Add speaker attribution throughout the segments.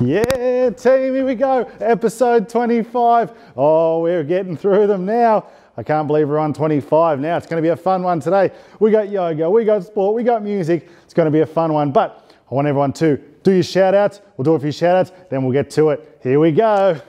Speaker 1: Yeah, team, here we go. Episode 25. Oh, we're getting through them now. I can't believe we're on 25 now. It's going to be a fun one today. We got yoga, we got sport, we got music. It's going to be a fun one. But I want everyone to do your shout outs. We'll do a few shout outs, then we'll get to it. Here we go.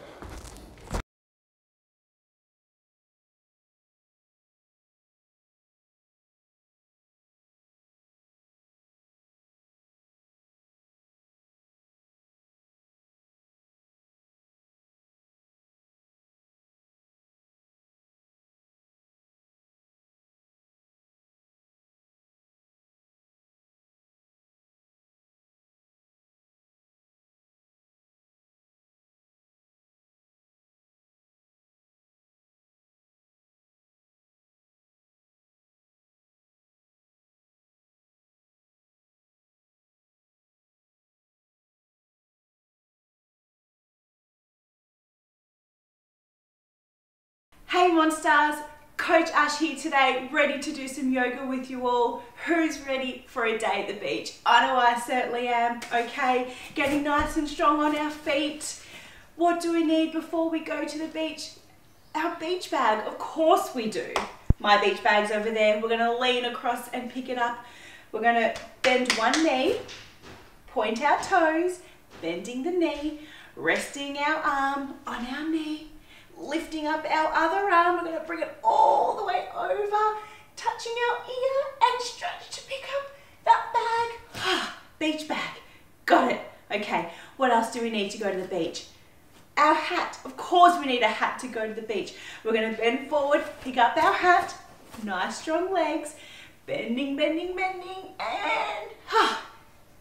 Speaker 2: Hey Monstars, Coach Ash here today, ready to do some yoga with you all. Who's ready for a day at the beach? I know I certainly am, okay? Getting nice and strong on our feet. What do we need before we go to the beach? Our beach bag, of course we do. My beach bag's over there. We're gonna lean across and pick it up. We're gonna bend one knee, point our toes, bending the knee, resting our arm on our knee, lifting up our other arm. We're going to bring it all the way over, touching our ear and stretch to pick up that bag. beach bag. Got it. Okay, what else do we need to go to the beach? Our hat. Of course we need a hat to go to the beach. We're going to bend forward, pick up our hat. Nice strong legs. Bending, bending, bending, and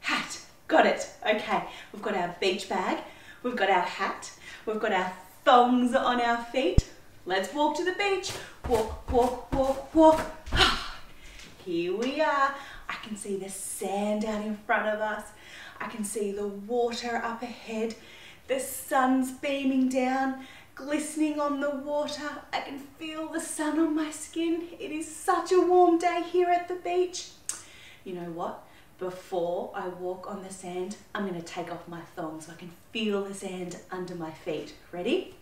Speaker 2: hat. Got it. Okay, we've got our beach bag. We've got our hat. We've got our thongs on our feet. Let's walk to the beach. Walk, walk, walk, walk. Here we are. I can see the sand out in front of us. I can see the water up ahead. The sun's beaming down, glistening on the water. I can feel the sun on my skin. It is such a warm day here at the beach. You know what? Before I walk on the sand, I'm gonna take off my thongs so I can feel the sand under my feet. Ready?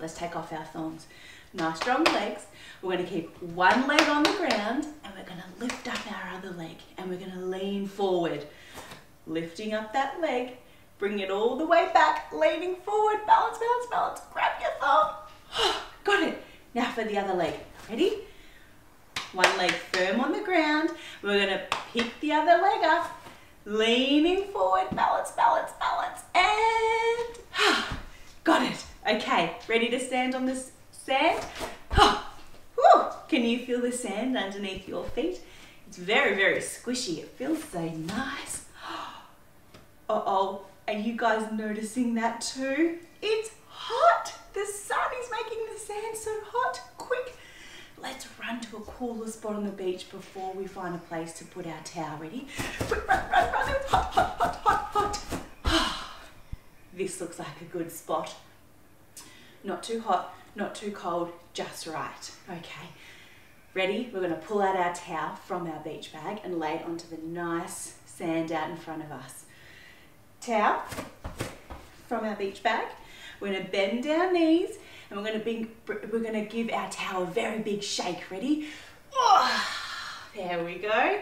Speaker 2: Let's take off our thongs. Nice strong legs. We're gonna keep one leg on the ground and we're gonna lift up our other leg and we're gonna lean forward. Lifting up that leg, bring it all the way back, leaning forward, balance, balance, balance, grab your thumb. Got it. Now for the other leg. Ready? One leg firm on the ground. We're gonna pick the other leg up, leaning forward, balance, balance, balance, and got it. Okay, ready to stand on this sand? Can you feel the sand underneath your feet? It's very, very squishy. It feels so nice. Uh-oh, are you guys noticing that too? It's hot. The sun is making the sand so hot. Quick, Let's run to a cooler spot on the beach before we find a place to put our towel. Ready? Run, run, run, It's hot, hot, hot, hot, hot. this looks like a good spot. Not too hot, not too cold, just right. Okay. Ready? We're going to pull out our towel from our beach bag and lay it onto the nice sand out in front of us. Towel from our beach bag. We're going to bend our knees and we're gonna, be, we're gonna give our towel a very big shake. Ready? Oh, there we go.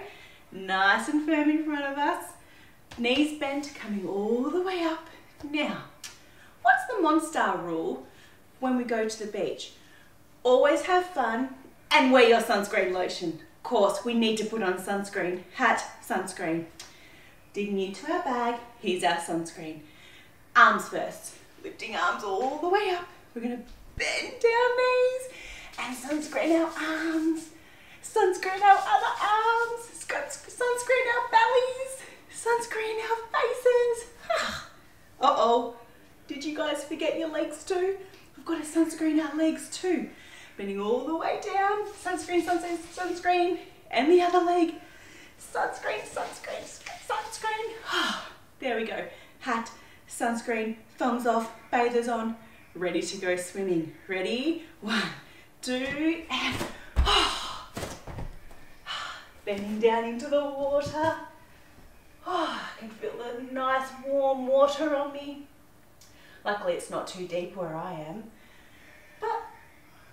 Speaker 2: Nice and firm in front of us. Knees bent, coming all the way up. Now, what's the Monstar rule when we go to the beach? Always have fun and wear your sunscreen lotion. Of course, we need to put on sunscreen. Hat, sunscreen. Digging into our bag, here's our sunscreen. Arms first. Lifting arms all the way up. We're gonna bend down knees and sunscreen our arms, sunscreen our other arms, sunscreen our bellies, sunscreen our faces. Uh-oh, did you guys forget your legs too? We've got to sunscreen our legs too. Bending all the way down, sunscreen, sunscreen, sunscreen, and the other leg. Sunscreen, sunscreen, sunscreen. There we go. Hat, sunscreen, thumbs off, bathers on, ready to go swimming. Ready? One, two, and oh. bending down into the water. Oh, I can feel the nice warm water on me. Luckily it's not too deep where I am. But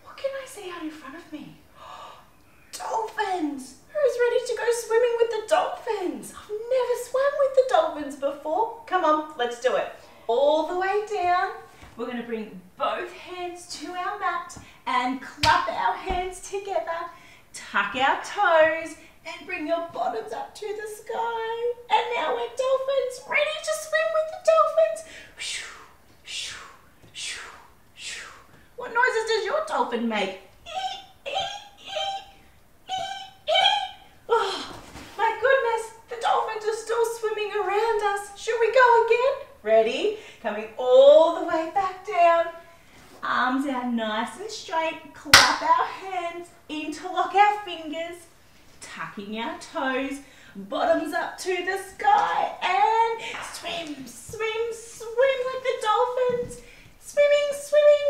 Speaker 2: what can I see out in front of me? Dolphins! Who's ready to go swimming with the dolphins? I've never swam with the dolphins before. Come on, let's do it. All the way down. We're going to bring both hands to our mat and clap our hands together. Tuck our toes and bring your bottoms up to the sky. And now we're dolphins, ready to swim with the dolphins. Shoo, shoo, shoo, shoo. What noises does your dolphin make? Oh, my goodness, the dolphins are still swimming around us. Should we go again? Ready? Coming all the way back down. Arms out nice and straight. Clap our hands. Interlock our fingers. Tucking our toes. Bottoms up to the sky. And swim, swim, swim like the dolphins. Swimming, swimming.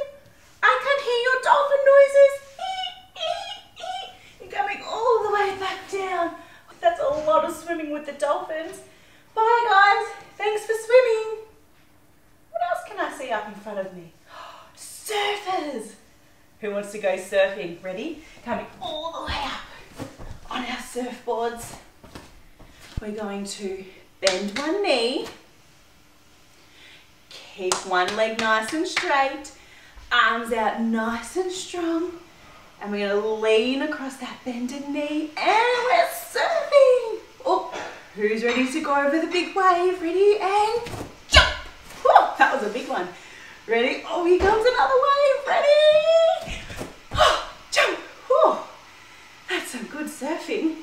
Speaker 2: I can hear your dolphin noises. You're coming all the way back down. That's a lot of swimming with the dolphins. Bye guys. Thanks for swimming. What else can I see up in front of me? Surfers. Who wants to go surfing? Ready? Coming all the way up on our surfboards. We're going to bend one knee. Keep one leg nice and straight. Arms out nice and strong. And we're going to lean across that bended knee. And we're surfing. Oh, who's ready to go over the big wave? Ready? And jump. Whoa, that was a big one. Ready? Oh, here comes another wave. Ready? Oh, jump. Oh, that's some good surfing.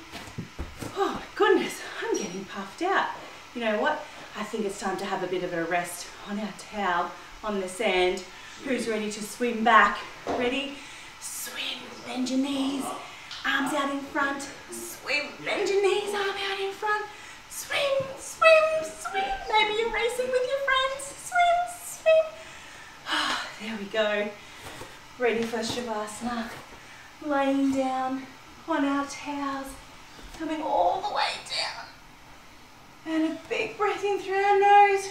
Speaker 2: Oh, my goodness, I'm getting puffed out. You know what? I think it's time to have a bit of a rest on our towel on the sand. Who's ready to swim back? Ready? Swim, bend your knees, arms out in front. Swim, bend your knees, arm out in front. Swim, swim, swim. Maybe you're racing with your friends. Swim, swim. There we go. Ready for Shavasana. Laying down on our towels, coming all the way down. And a big breath in through our nose.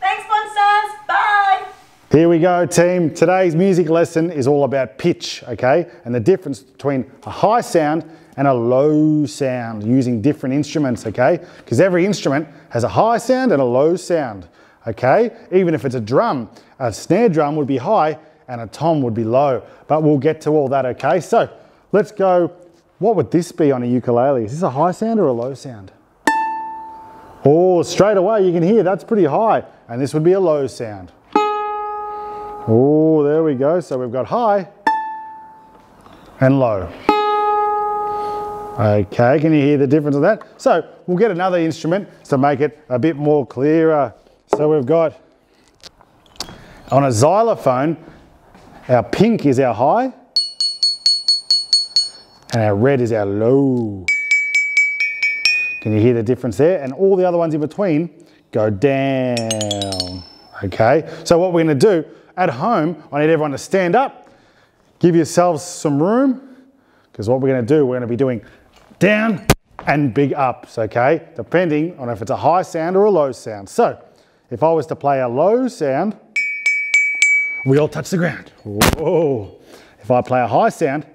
Speaker 2: Thanks, Monstars. Bye.
Speaker 1: Here we go, team. Today's music lesson is all about pitch, okay? And the difference between a high sound and a low sound using different instruments, okay? Because every instrument has a high sound and a low sound, okay? Even if it's a drum, a snare drum would be high and a tom would be low. But we'll get to all that, okay? So let's go. What would this be on a ukulele? Is this a high sound or a low sound? Oh, straight away you can hear that's pretty high. And this would be a low sound. Oh, there we go. So we've got high and low. Okay, can you hear the difference of that? So we'll get another instrument to make it a bit more clearer. So we've got on a xylophone, our pink is our high and our red is our low. Can you hear the difference there? And all the other ones in between go down. Okay, so what we're gonna do at home, I need everyone to stand up, give yourselves some room, because what we're gonna do, we're gonna be doing down and big ups, okay? Depending on if it's a high sound or a low sound. So, if I was to play a low sound, we all touch the ground. Whoa. If I play a high sound,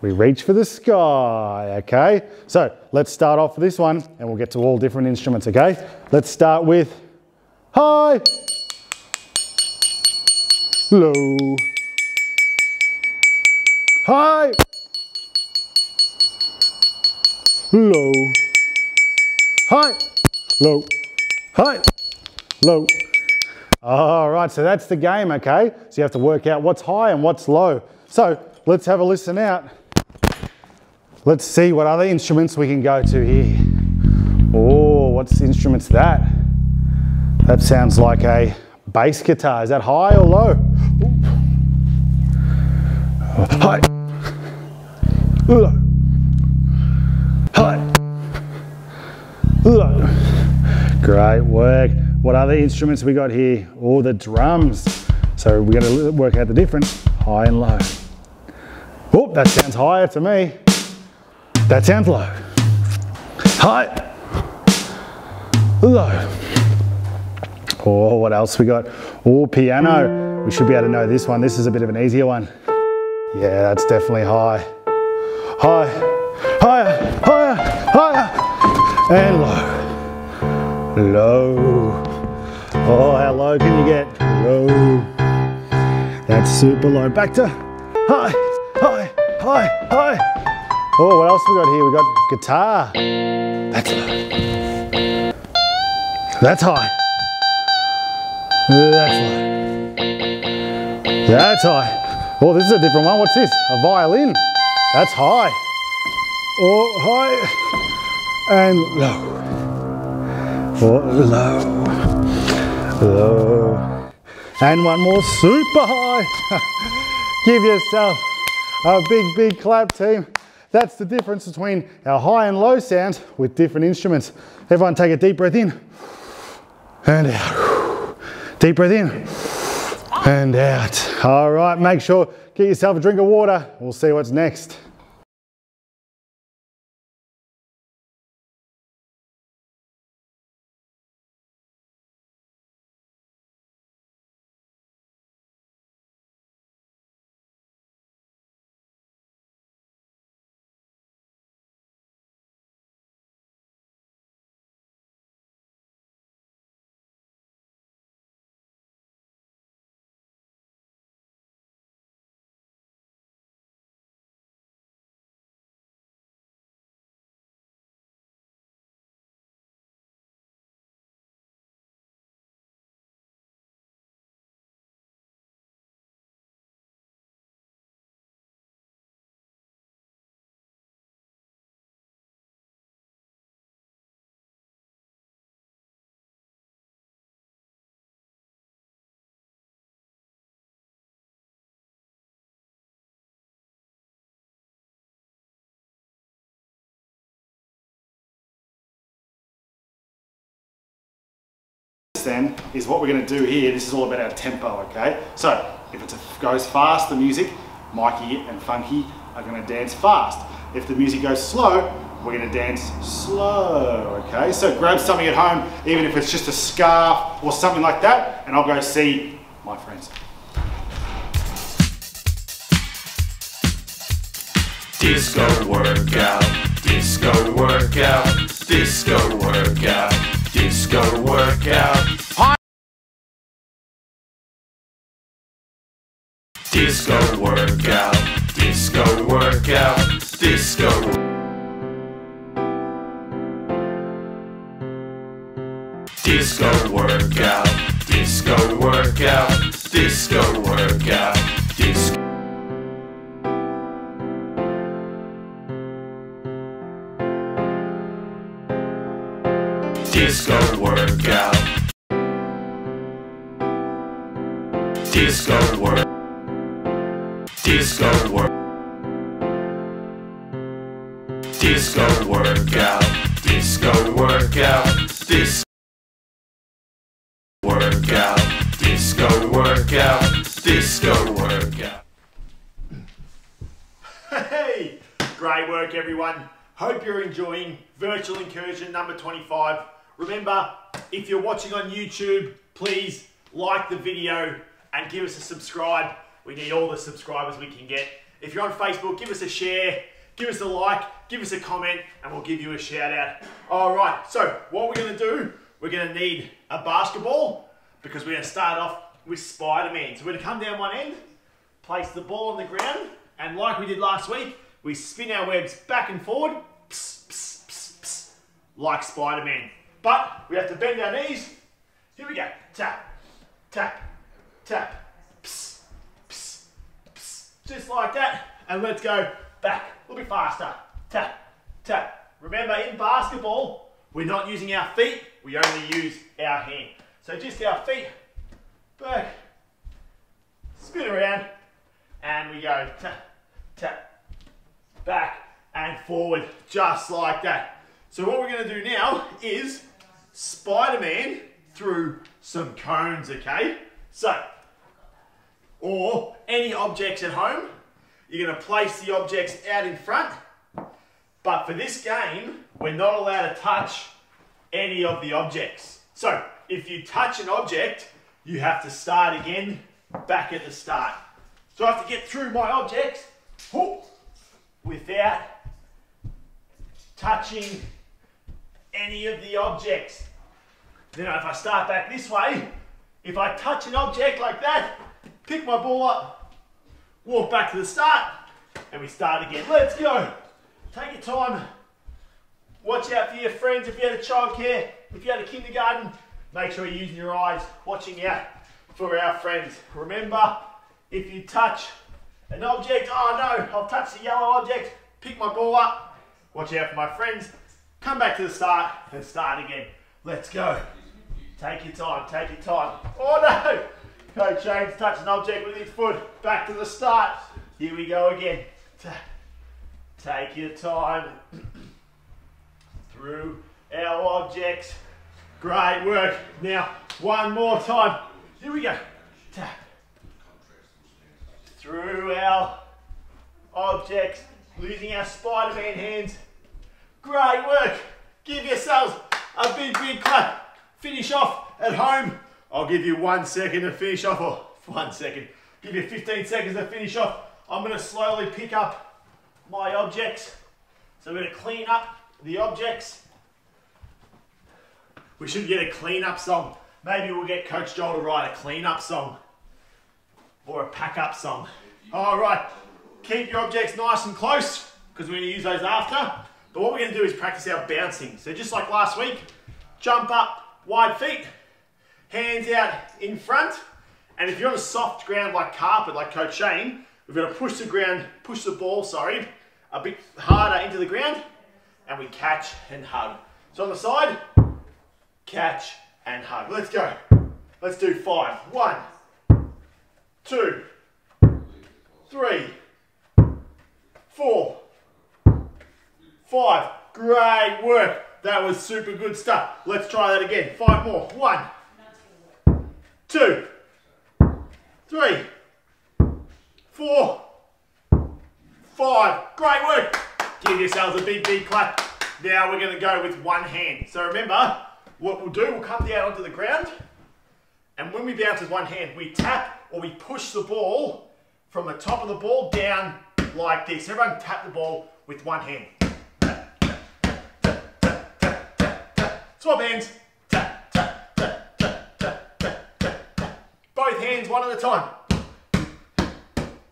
Speaker 1: we reach for the sky, okay? So let's start off with this one and we'll get to all different instruments, okay? Let's start with high, low, high, low, high, low, high, low. All right, so that's the game, okay? So you have to work out what's high and what's low. So let's have a listen out. Let's see what other instruments we can go to here. Oh, what's the instrument's that? That sounds like a bass guitar. Is that high or low? High. Low. Great work. What other instruments we got here? All the drums. So we're going to work out the difference, high and low. Oh, that sounds higher to me. That sounds low. High. Low. Oh, what else we got? Oh, piano. We should be able to know this one. This is a bit of an easier one. Yeah, that's definitely high. High, higher, higher, higher, and low. Low. Oh, how low can you get? Low. That's super low. Back to high, high, high, high. Oh, what else we got here? We got guitar. That's low. That's high. That's low. That's high. Oh, this is a different one. What's this? A violin. That's high. Oh, high. And low. Low. Low. And one more super high. Give yourself a big, big clap, team. That's the difference between our high and low sound with different instruments. Everyone take a deep breath in and out. Deep breath in and out. All right, make sure, get yourself a drink of water. We'll see what's next. Then is what we're going to do here. This is all about our tempo, okay? So if it goes fast, the music, Mikey and Funky are going to dance fast. If the music goes slow, we're going to dance slow, okay? So grab something at home, even if it's just a scarf or something like that, and I'll go see my friends.
Speaker 3: Disco workout, disco workout, disco workout, disco workout. Disco workout, disco workout, disco. Disco workout, disco workout, disco workout, disco. Disco workout. Disco work. Disco work. Disco workout. Disco workout. Disco workout. Disco workout. Disco workout.
Speaker 4: Hey, great work everyone. Hope you're enjoying virtual incursion number 25. Remember, if you're watching on YouTube, please like the video and give us a subscribe. We need all the subscribers we can get. If you're on Facebook, give us a share, give us a like, give us a comment, and we'll give you a shout out. All right, so what we're gonna do, we're gonna need a basketball because we're gonna start off with Spider-Man. So we're gonna come down one end, place the ball on the ground, and like we did last week, we spin our webs back and forward, like Spider-Man. But we have to bend our knees. Here we go. Tap, tap, tap, pss, pss, pss. just like that. And let's go back a little bit faster. Tap, tap. Remember, in basketball, we're not using our feet. We only use our hand. So just our feet back, spin around, and we go tap, tap, back and forward, just like that. So what we're gonna do now is Spider-Man through some cones, okay? So, or any objects at home. you're going to place the objects out in front. But for this game, we're not allowed to touch any of the objects. So if you touch an object, you have to start again back at the start. So I have to get through my objects whoop, without touching any of the objects. Now if I start back this way, if I touch an object like that, pick my ball up, walk back to the start, and we start again. Let's go. Take your time. Watch out for your friends if you had a childcare, if you had a kindergarten. Make sure you're using your eyes, watching out for our friends. Remember, if you touch an object, oh no, I've touched the yellow object, pick my ball up, watch out for my friends, come back to the start and start again. Let's go. Take your time, take your time. Oh no! Coach James touched an object with his foot. Back to the start. Here we go again. Take your time through our objects. Great work. Now, one more time. Here we go. Tap. Through our objects, losing our Spider-Man hands. Great work. Give yourselves a big, big clap. Finish off at home. I'll give you one second to finish off, or one second. Give you 15 seconds to finish off. I'm gonna slowly pick up my objects. So we're gonna clean up the objects. We should get a clean-up song. Maybe we'll get Coach Joel to write a clean-up song or a pack-up song. All right, keep your objects nice and close because we're to use those after. But what we're going to do is practice our bouncing. So just like last week, jump up, wide feet, hands out in front. And if you're on a soft ground like carpet, like Coach Shane, we're going to push the ground, push the ball, sorry, a bit harder into the ground, and we catch and hug. So on the side, catch, and hug. Let's go. Let's do five. One, two, three, four, five. Great work. That was super good stuff. Let's try that again. Five more. One, two, three, four, five. Great work. Give yourselves a big, big clap. Now we're going to go with one hand. So remember, what we'll do, we'll come down onto the ground, and when we bounce with one hand, we tap or we push the ball from the top of the ball down like this. Everyone tap the ball with one hand. Tap, tap, tap, tap, tap, tap, tap, tap. Swap hands. Tap, tap, tap, tap, tap, tap, tap, tap. Both hands, one at a time.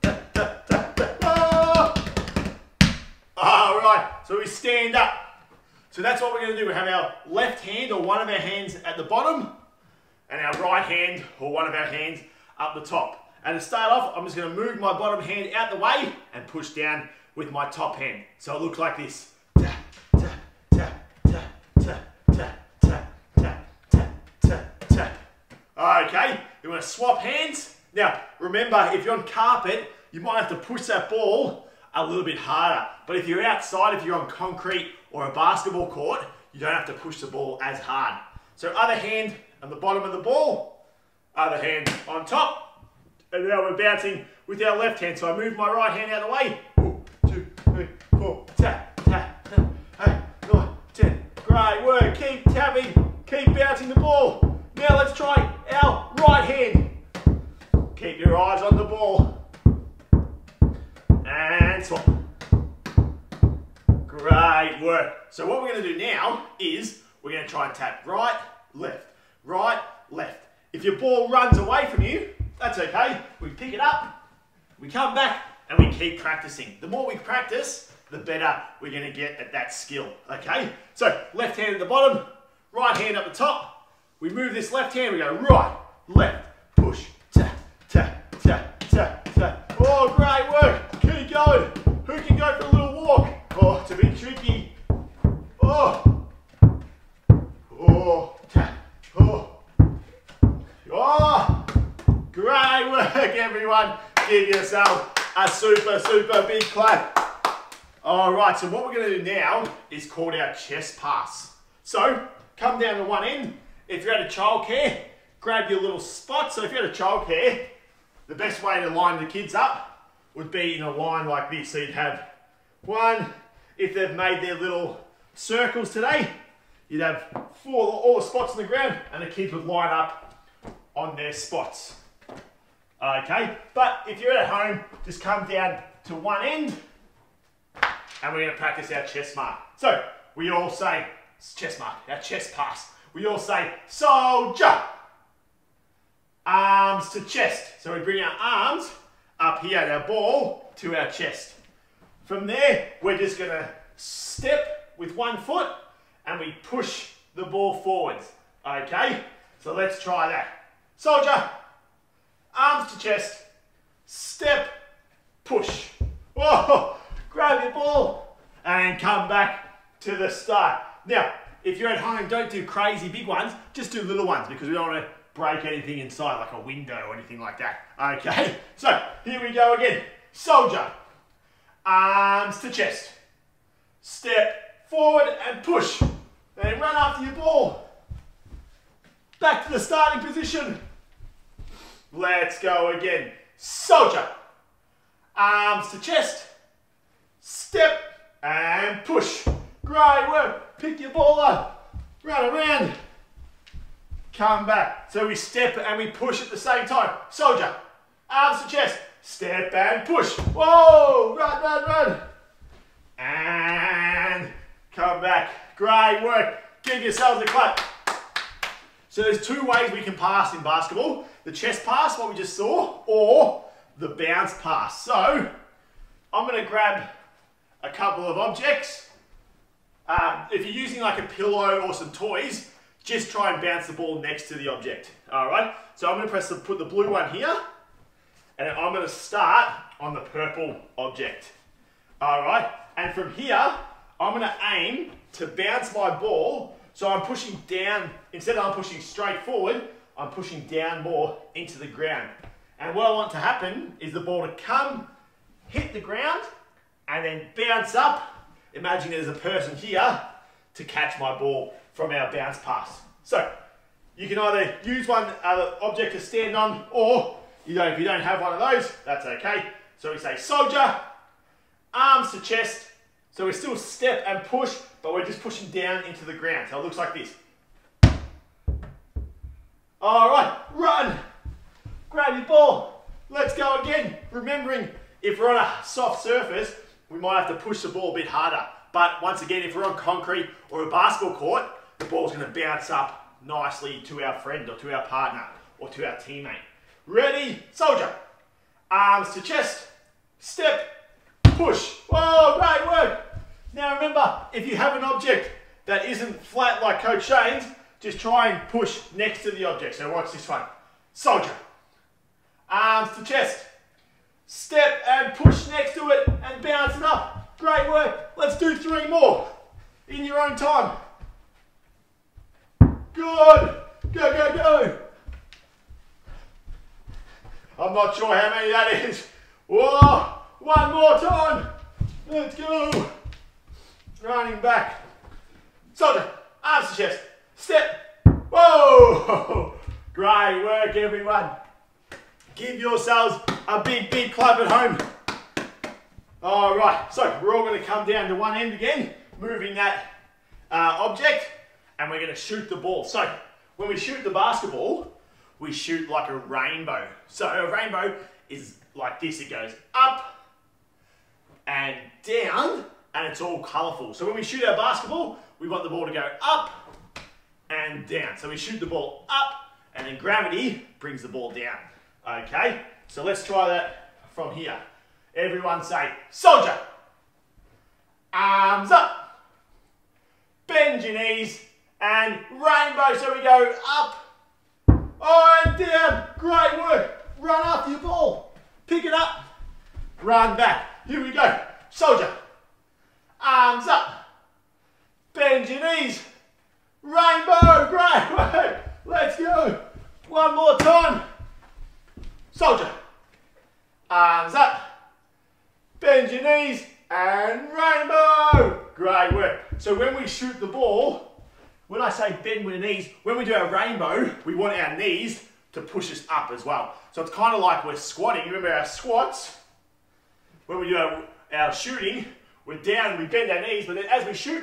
Speaker 4: Tap! All right, so we stand up. So that's what we're going to do. We have our left hand or one of our hands at the bottom and our right hand or one of our hands up the top. And to start off, I'm just going to move my bottom hand out the way and push down with my top hand. So it looks like this. Okay, you want to swap hands. Now, remember, if you're on carpet, you might have to push that ball a little bit harder. But if you're outside, if you're on concrete or a basketball court, you don't have to push the ball as hard. So other hand on the bottom of the ball, other hand on top, and now we're bouncing with our left hand. So I move my right hand out of the way. One, two, three, four, tap, tap, tap, eight, nine, ten. Great work. Keep tapping. Keep bouncing the ball. Now let's try our right hand. Keep your eyes on the ball. And swap. Great work. So what we're going to do now is we're going to try and tap right, left, right, left. If your ball runs away from you, that's okay. We pick it up, we come back, and we keep practicing. The more we practice, the better we're going to get at that skill, okay? So left hand at the bottom, right hand up the top. We move this left hand, we go right, left, push, tap, tap, tap, tap, tap. Oh, great work. Keep going. Who can go for a little walk? Oh, it's a bit tricky. Oh. Oh. Oh. Oh. Great work, everyone. Give yourself a super, super big clap. All right, so what we're going to do now is called our chest pass. So, come down to one end. If you're at a childcare, grab your little spot. So if you're at a childcare, the best way to line the kids up would be in a line like this. So you'd have one, if they've made their little circles today, you'd have four, all the spots on the ground, and the kids would line up on their spots. Okay, but if you're at home, just come down to one end, and we're to practice our chest mark. So we all say chest mark, our chest pass. We all say soldier. Arms to chest. So we bring our arms up here, at our ball to our chest. From there, we're just to step with one foot and we push the ball forwards. Okay, so let's try that. Soldier, arms to chest, step, push. Whoa, oh, grab your ball and come back to the start. Now, if you're at home, don't do crazy big ones, just do little ones because we don't want to break anything inside like a window or anything like that. Okay, so here we go again. Soldier, arms to chest, step forward and push. Then run after your ball. Back to the starting position. Let's go again. Soldier. Arms to chest. Step and push. Great work. Pick your ball up. Run around. Come back. So we step and we push at the same time. Soldier. Arms to chest. Step and push. Whoa. Run, run, run. And come back. Great work. Give yourselves a clap. So there's two ways we can pass in basketball. The chest pass, what we just saw, or the bounce pass. So I'm gonna grab a couple of objects. Um, if you're using like a pillow or some toys, just try and bounce the ball next to the object. All right, so I'm gonna press the, put the blue one here, and I'm gonna start on the purple object. All right, and from here, I'm gonna aim to bounce my ball. So I'm pushing down, instead of I'm pushing straight forward, I'm pushing down more into the ground. And what I want to happen is the ball to come, hit the ground, and then bounce up. Imagine there's a person here to catch my ball from our bounce pass. So you can either use one other object to stand on, or you don't, if you don't have one of those, that's okay. So we say soldier, arms to chest. So we still step and push, but we're just pushing down into the ground. So it looks like this. All right, run. Grab your ball. Let's go again. Remembering, if we're on a soft surface, we might have to push the ball a bit harder. But once again, if we're on concrete or a basketball court, the ball's going to bounce up nicely to our friend or to our partner or to our teammate. Ready? Soldier. Arms to chest. Step. Push. Whoa, great work. Now remember, if you have an object that isn't flat like Coach Shane's, just try and push next to the object. So watch this one. Soldier. Arms to chest. Step and push next to it Great work. Let's do three more in your own time. Good. Go, go, go. I'm not sure how many that is. Whoa. One more time. Let's go. Running back. Soldier. Arms to chest. Step. Whoa. Great work, everyone. Give yourselves a big, big clap at home. All right, so we're all going to come down to one end again, moving that uh, object, and we're going to shoot the ball. So when we shoot the basketball, we shoot like a rainbow. So a rainbow is like this. It goes up and down, and it's all colorful. So when we shoot our basketball, we want the ball to go up and down. So we shoot the ball up, and then gravity brings the ball down. Okay, so let's try that from here. Everyone say, soldier. Arms up. Bend your knees and rainbow. So we go up oh, and down. Great work. Run after your ball. Pick it up. Run back. Here we go. Soldier. Arms up. Bend your knees. Rainbow. Great work. Let's go. One more time. Soldier. Arms up. Bend your knees and rainbow. Great work. So when we shoot the ball, when I say bend with the knees, when we do our rainbow, we want our knees to push us up as well. So it's kind of like we're squatting. Remember our squats? when we do our, our shooting, we're down we bend our knees, but then as we shoot,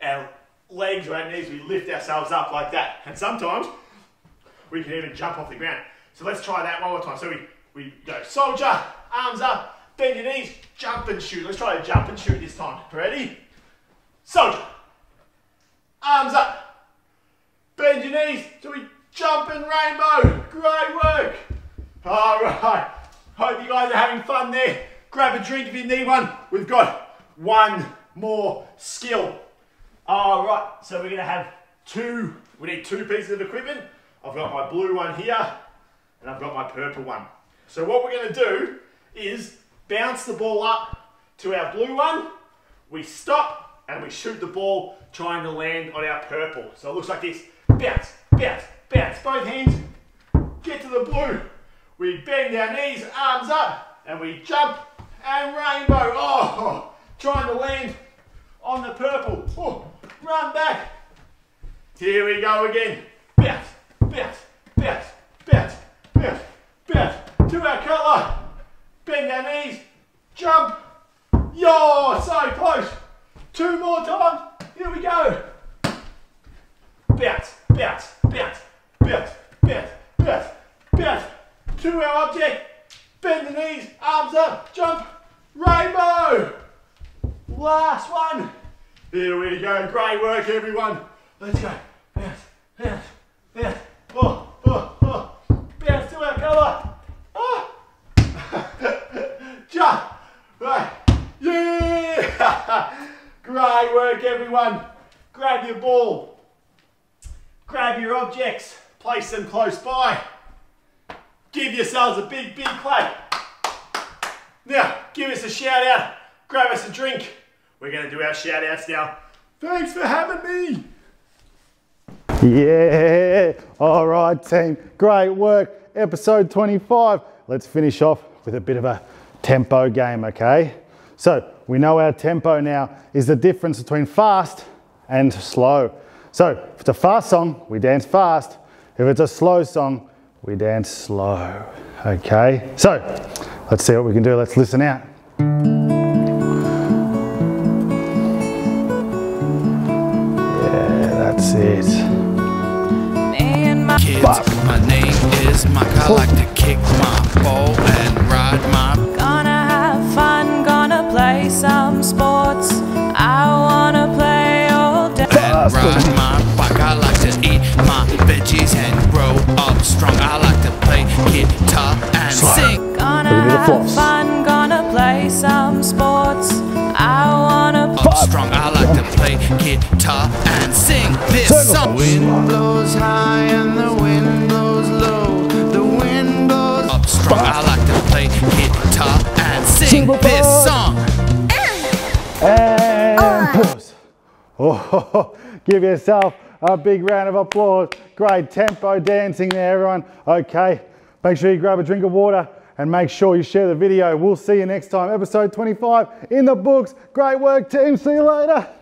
Speaker 4: our legs or our knees, we lift ourselves up like that. And sometimes we can even jump off the ground. So let's try that one more time. So we, we go soldier, arms up, bend your knees, jump and shoot. Let's try to jump and shoot this time. Ready? Soldier, arms up, bend your knees, so we jump and rainbow. Great work. All right. Hope you guys are having fun there. Grab a drink if you need one. We've got one more skill. All right, so we're gonna have two, we need two pieces of equipment. I've got my blue one here, and I've got my purple one. So what we're gonna do is bounce the ball up to our blue one, we stop, and we shoot the ball trying to land on our purple. So it looks like this, bounce, bounce, bounce, both hands, get to the blue. We bend our knees, arms up, and we jump and rainbow. Oh, trying to land on the purple. Oh, run back. Here we go again. Bounce, bounce, bounce, bounce, bounce, bounce. To our colour. Bend your knees, jump. Yo, so close. Two more times. Here we go. Bounce, bounce, bounce, bounce, bounce, bounce, bounce. To our object. Bend the knees, arms up, jump. Rainbow. Last one. Here we go. Great work, everyone. Let's go. Bounce, bounce, bounce. Oh, oh, oh. Bounce to our colour. Oh. Jump. Right. Yeah. Great work, everyone. Grab your ball. Grab your objects. Place them close by. Give yourselves a big, big clap. Now, give us a shout out. Grab us a drink. We're going to do our shout outs now. Thanks for having me.
Speaker 1: Yeah. All right, team. Great work. Episode 25. Let's finish off with a bit of a tempo game, okay? So, we know our tempo now is the difference between fast and slow. So, if it's a fast song, we dance fast. If it's a slow song, we dance slow. Okay? So, let's see what we can do. Let's listen out. Yeah, that's it.
Speaker 5: Kids, my name is Mike. I like to kick my guitar and sing this song. Wind blows high and the wind blows low. The wind blows up strong. I like to play guitar and sing this song.
Speaker 1: And pause. Oh, give yourself a big round of applause. Great tempo dancing there, everyone. Okay, make sure you grab a drink of water and make sure you share the video. We'll see you next time. Episode 25 in the books. Great work, team. See you later.